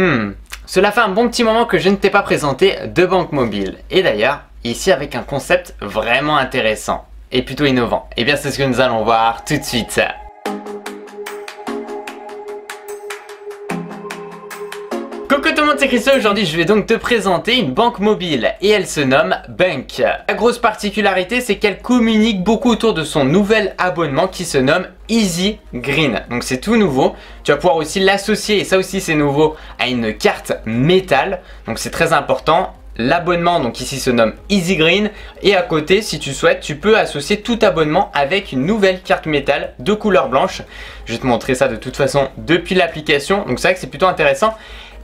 Hmm, cela fait un bon petit moment que je ne t'ai pas présenté de banque mobile. Et d'ailleurs, ici avec un concept vraiment intéressant et plutôt innovant. Et eh bien c'est ce que nous allons voir tout de suite. C'est Christo. Aujourd'hui, je vais donc te présenter une banque mobile et elle se nomme Bank. La grosse particularité, c'est qu'elle communique beaucoup autour de son nouvel abonnement qui se nomme Easy Green. Donc c'est tout nouveau. Tu vas pouvoir aussi l'associer, et ça aussi c'est nouveau, à une carte métal. Donc c'est très important l'abonnement donc ici se nomme Easy Green et à côté si tu souhaites tu peux associer tout abonnement avec une nouvelle carte métal de couleur blanche je vais te montrer ça de toute façon depuis l'application donc c'est vrai que c'est plutôt intéressant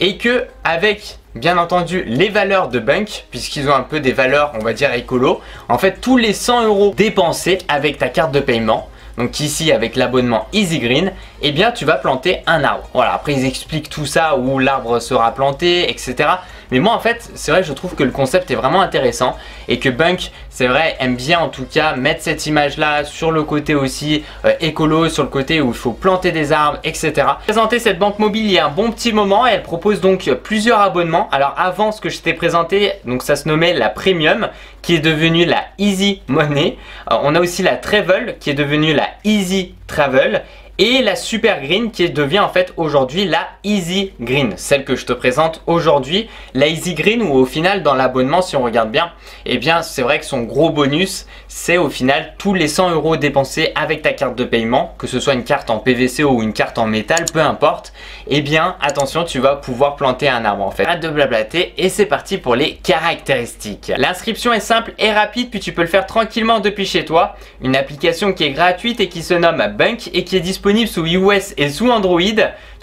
et que avec bien entendu les valeurs de Bunk puisqu'ils ont un peu des valeurs on va dire écolo en fait tous les 100 euros dépensés avec ta carte de paiement donc ici avec l'abonnement Easy Green, eh bien tu vas planter un arbre. Voilà, après ils expliquent tout ça, où l'arbre sera planté, etc. Mais moi en fait, c'est vrai je trouve que le concept est vraiment intéressant et que Bunk, c'est vrai, aime bien en tout cas mettre cette image là sur le côté aussi euh, écolo, sur le côté où il faut planter des arbres, etc. Présenter cette banque mobile il y a un bon petit moment et elle propose donc plusieurs abonnements. Alors avant ce que je t'ai présenté, donc ça se nommait la Premium qui est devenue la Easy Money. Euh, on a aussi la Travel qui est devenue la Easy Travel et la Super Green qui devient en fait aujourd'hui la Easy Green, celle que je te présente aujourd'hui. La Easy Green où au final dans l'abonnement si on regarde bien, eh bien c'est vrai que son gros bonus c'est au final tous les 100 euros dépensés avec ta carte de paiement, que ce soit une carte en PVC ou une carte en métal, peu importe, eh bien attention tu vas pouvoir planter un arbre en fait. Arrête de blablater et c'est parti pour les caractéristiques. L'inscription est simple et rapide puis tu peux le faire tranquillement depuis chez toi. Une application qui est gratuite et qui se nomme Bunk et qui est disponible sous iOS et sous Android.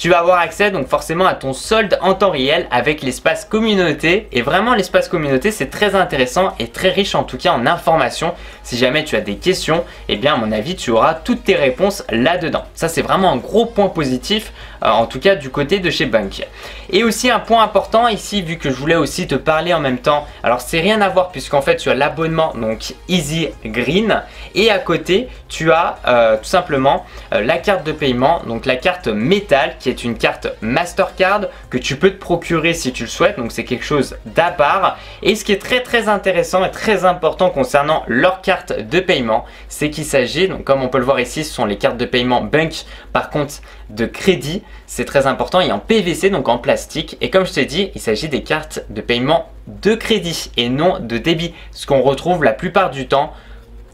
Tu vas avoir accès donc forcément à ton solde en temps réel avec l'espace communauté. Et vraiment l'espace communauté c'est très intéressant et très riche en tout cas en informations. Si jamais tu as des questions, et eh bien à mon avis tu auras toutes tes réponses là-dedans. Ça c'est vraiment un gros point positif euh, en tout cas du côté de chez Bunk. Et aussi un point important ici vu que je voulais aussi te parler en même temps. Alors c'est rien à voir puisqu'en fait tu as l'abonnement donc Easy Green et à côté tu as euh, tout simplement euh, la carte de paiement, donc la carte métal qui est une carte Mastercard que tu peux te procurer si tu le souhaites, donc c'est quelque chose d'à part. Et ce qui est très très intéressant et très important concernant leur carte de paiement, c'est qu'il s'agit, donc comme on peut le voir ici, ce sont les cartes de paiement Bank, par contre de crédit, c'est très important, et en PVC, donc en plastique. Et comme je t'ai dit, il s'agit des cartes de paiement de crédit et non de débit, ce qu'on retrouve la plupart du temps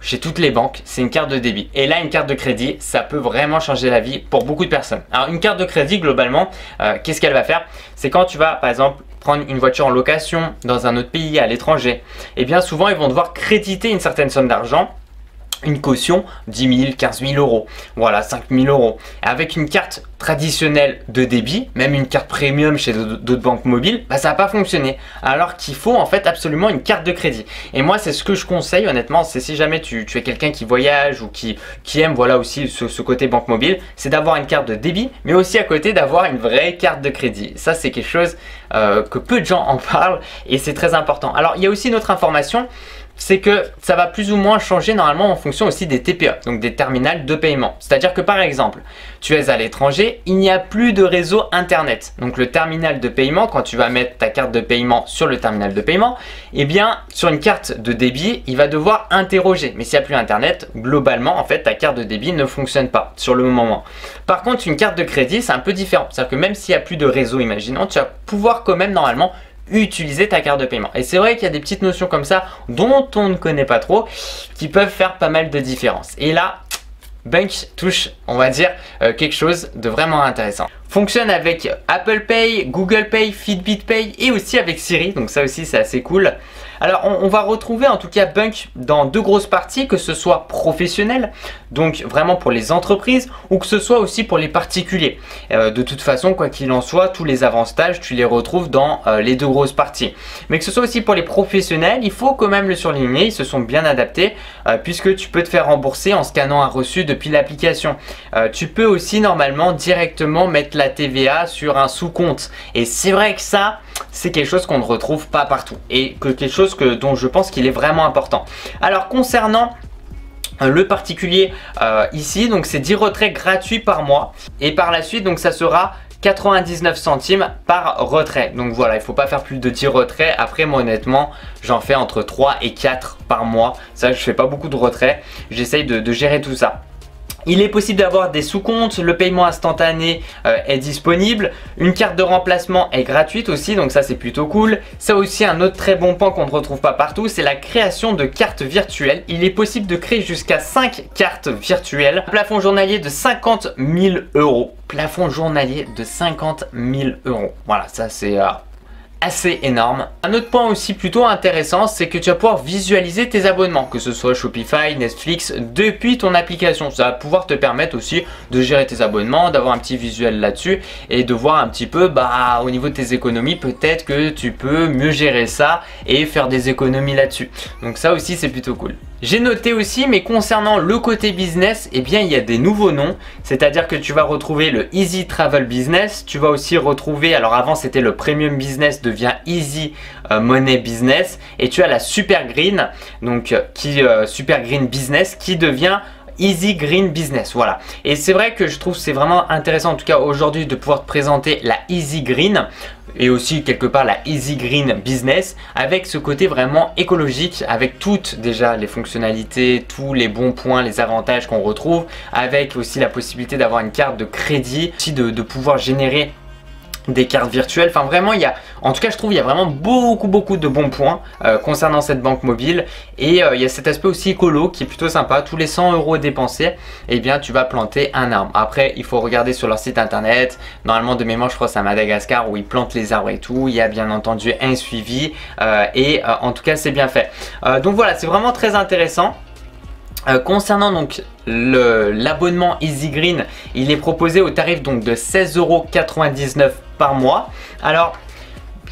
chez toutes les banques, c'est une carte de débit. Et là, une carte de crédit, ça peut vraiment changer la vie pour beaucoup de personnes. Alors, une carte de crédit, globalement, euh, qu'est-ce qu'elle va faire? C'est quand tu vas, par exemple, prendre une voiture en location dans un autre pays, à l'étranger, et eh bien souvent, ils vont devoir créditer une certaine somme d'argent une caution 10 000, 15 000 euros, voilà 5 000 euros. Avec une carte traditionnelle de débit, même une carte premium chez d'autres banques mobiles, bah, ça va pas fonctionner. Alors qu'il faut en fait absolument une carte de crédit. Et moi c'est ce que je conseille honnêtement, c'est si jamais tu, es quelqu'un qui voyage ou qui, qui aime voilà aussi ce, côté banque mobile, c'est d'avoir une carte de débit, mais aussi à côté d'avoir une vraie carte de crédit. Ça c'est quelque chose euh, que peu de gens en parlent et c'est très important. Alors il y a aussi une autre information, c'est que ça va plus ou moins changer normalement en fonction aussi des TPE, donc des terminales de paiement. C'est-à-dire que par exemple, tu es à l'étranger, il n'y a plus de réseau internet. Donc le terminal de paiement, quand tu vas mettre ta carte de paiement sur le terminal de paiement, eh bien sur une carte de débit, il va devoir interroger. Mais s'il n'y a plus internet, globalement, en fait, ta carte de débit ne fonctionne pas sur le moment. Par contre, une carte de crédit, c'est un peu différent. C'est-à-dire que même s'il n'y a plus de réseau, imaginons, tu vas pouvoir quand même normalement utiliser ta carte de paiement. Et c'est vrai qu'il y a des petites notions comme ça dont on ne connaît pas trop qui peuvent faire pas mal de différence. Et là, Bank touche, on va dire, euh, quelque chose de vraiment intéressant. Fonctionne avec Apple Pay, Google Pay, Fitbit Pay et aussi avec Siri, donc ça aussi c'est assez cool. Alors on, va retrouver en tout cas Bunk dans deux grosses parties, que ce soit professionnel, donc vraiment pour les entreprises, ou que ce soit aussi pour les particuliers. Euh, de toute façon, quoi qu'il en soit, tous les avantages, tu les retrouves dans euh, les deux grosses parties. Mais que ce soit aussi pour les professionnels, il faut quand même le surligner, ils se sont bien adaptés, euh, puisque tu peux te faire rembourser en scannant un reçu depuis l'application. tu peux aussi normalement directement mettre la TVA sur un sous-compte. Et c'est vrai que ça, c'est quelque chose qu'on ne retrouve pas partout. Et que quelque chose que, dont je pense qu'il est vraiment important. Alors concernant euh, le particulier euh, ici, donc c'est 10 retraits gratuits par mois. Et par la suite, donc ça sera 99 centimes par retrait. Donc voilà, il faut pas faire plus de 10 retraits. Après, moi honnêtement, j'en fais entre 3 et 4 par mois. Ça, je fais pas beaucoup de retraits. J'essaye de gérer tout ça. Il est possible d'avoir des sous-comptes, le paiement instantané euh, est disponible, une carte de remplacement est gratuite aussi, donc ça c'est plutôt cool. Ça aussi un autre très bon point qu'on ne retrouve pas partout, c'est la création de cartes virtuelles. Il est possible de créer jusqu'à 5 cartes virtuelles. plafond journalier de 50 000 euros. Plafond journalier de 50 000 euros. Voilà, ça c'est... Euh, assez énorme. Un autre point aussi plutôt intéressant, c'est que tu vas pouvoir visualiser tes abonnements, que ce soit Shopify, Netflix, depuis ton application. Ça va pouvoir te permettre aussi de gérer tes abonnements, d'avoir un petit visuel là-dessus et de voir un petit peu bah, au niveau de tes économies, peut-être que tu peux mieux gérer ça et faire des économies là-dessus. Donc ça aussi c'est plutôt cool. J'ai noté aussi, mais concernant le côté business, eh bien il y a des nouveaux noms, c'est-à-dire que tu vas retrouver le Easy Travel Business, tu vas aussi retrouver, alors avant c'était le Premium Business devient Easy euh, Money Business, et tu as la Super Green, donc euh, qui euh, Super Green Business qui devient Easy Green Business. Voilà. Et c'est vrai que je trouve c'est vraiment intéressant en tout cas aujourd'hui de pouvoir te présenter la Easy Green et aussi quelque part la Easy Green Business avec ce côté vraiment écologique avec toutes déjà les fonctionnalités, tous les bons points, les avantages qu'on retrouve avec aussi la possibilité d'avoir une carte de crédit, aussi de, pouvoir générer des cartes virtuelles. Enfin vraiment, il y a, en tout cas, je trouve il y a vraiment beaucoup beaucoup de bons points euh, concernant cette banque mobile. Et euh, il y a cet aspect aussi écolo qui est plutôt sympa. Tous les 100 euros dépensés, eh bien, tu vas planter un arbre. Après, il faut regarder sur leur site internet. Normalement, de mémoire, je crois c'est à Madagascar où ils plantent les arbres et tout. Il y a bien entendu un suivi euh, et en tout cas, c'est bien fait. donc voilà, c'est vraiment très intéressant. concernant donc l'abonnement Easy Green, il est proposé au tarif donc de 16,99€ par mois. Alors,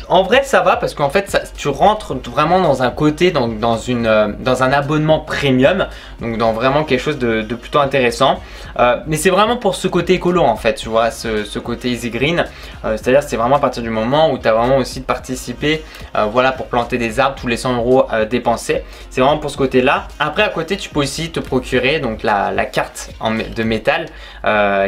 en vrai, ça va parce qu'en fait, tu rentres vraiment dans un côté, dans, dans, une, euh, dans un abonnement premium, donc dans vraiment quelque chose de, plutôt intéressant. Euh, mais c'est vraiment pour ce côté écolo en fait, tu vois, ce, côté easy green. Euh, c'est-à-dire, c'est vraiment à partir du moment où tu as vraiment aussi de participer, voilà, pour planter des arbres tous les 100 euros dépensés. C'est vraiment pour ce côté-là. Après, à côté, tu peux aussi te procurer donc la, la carte en, de métal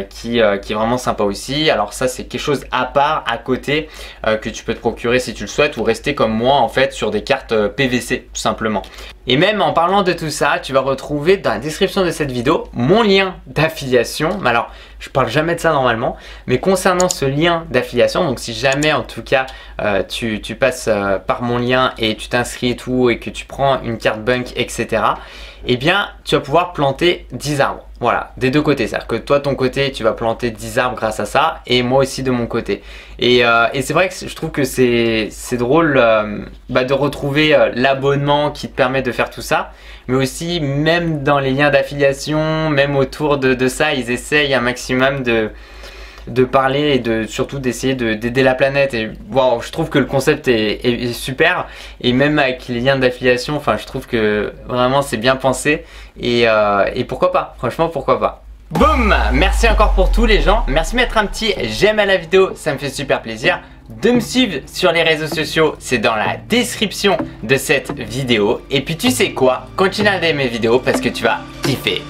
qui, qui est vraiment sympa aussi. Alors ça, c'est quelque chose à part, à côté, que tu peux te procurer si tu le souhaites ou rester comme moi en fait sur des cartes euh, PVC tout simplement. Et même en parlant de tout ça, tu vas retrouver dans la description de cette vidéo mon lien d'affiliation. Alors, je parle jamais de ça normalement, mais concernant ce lien d'affiliation, donc si jamais en tout cas euh, tu, passes euh, par mon lien et tu t'inscris et tout et que tu prends une carte Bunk, etc., eh bien tu vas pouvoir planter 10 arbres. Voilà, des deux côtés. C'est-à-dire que toi, ton côté, tu vas planter 10 arbres grâce à ça, et moi aussi de mon côté. Et, euh, c'est vrai que je trouve que c'est drôle bah, de retrouver l'abonnement qui te permet de faire tout ça, mais aussi même dans les liens d'affiliation, même autour de, ça, ils essayent un maximum de, de parler et de surtout d'essayer d'aider la planète. Et wow, je trouve que le concept est, super. Et même avec les liens d'affiliation enfin je trouve que vraiment c'est bien pensé. Et, euh, et pourquoi pas? Franchement pourquoi pas? Boum! Merci encore pour tous les gens. Merci de mettre un petit j'aime à la vidéo, ça me fait super plaisir. De me suivre sur les réseaux sociaux, c'est dans la description de cette vidéo. Et puis tu sais quoi? Continue à regarder mes vidéos parce que tu vas kiffer.